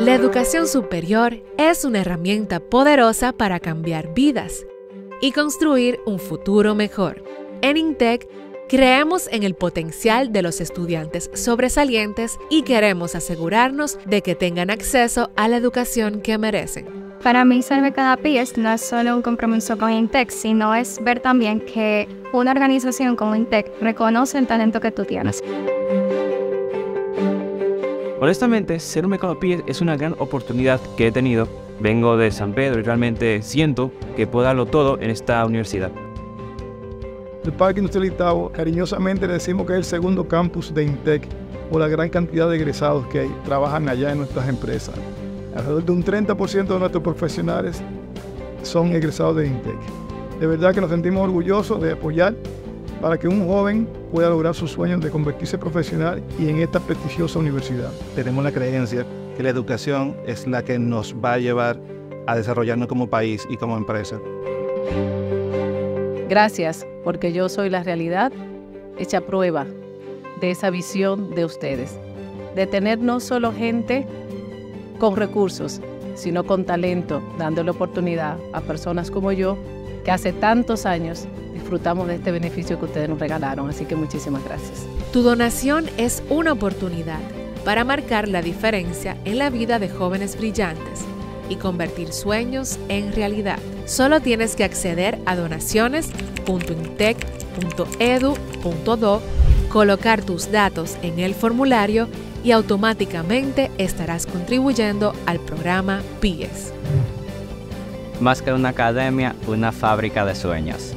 La educación superior es una herramienta poderosa para cambiar vidas y construir un futuro mejor. En INTEC creemos en el potencial de los estudiantes sobresalientes y queremos asegurarnos de que tengan acceso a la educación que merecen. Para mí, ser becada PIES no es solo un compromiso con INTEC, sino es ver también que una organización como INTEC reconoce el talento que tú tienes. Honestamente, ser un becado PIES es una gran oportunidad que he tenido. Vengo de San Pedro y realmente siento que puedo darlo todo en esta universidad. El Parque Industrial Itabo, cariñosamente le decimos que es el segundo campus de INTEC por la gran cantidad de egresados que trabajan allá en nuestras empresas. Alrededor de un 30% de nuestros profesionales son egresados de INTEC. De verdad que nos sentimos orgullosos de apoyar para que un joven pueda lograr sus sueños de convertirse profesional y en esta prestigiosa universidad. Tenemos la creencia que la educación es la que nos va a llevar a desarrollarnos como país y como empresa. Gracias, porque yo soy la realidad hecha prueba de esa visión de ustedes, de tener no solo gente con recursos, sino con talento, dándole oportunidad a personas como yo, que hace tantos años disfrutamos de este beneficio que ustedes nos regalaron. Así que muchísimas gracias. Tu donación es una oportunidad para marcar la diferencia en la vida de jóvenes brillantes y convertir sueños en realidad. Solo tienes que acceder a donaciones.intec.edu.do, colocar tus datos en el formulario y automáticamente estarás contribuyendo al programa PIES. Más que una academia, una fábrica de sueños.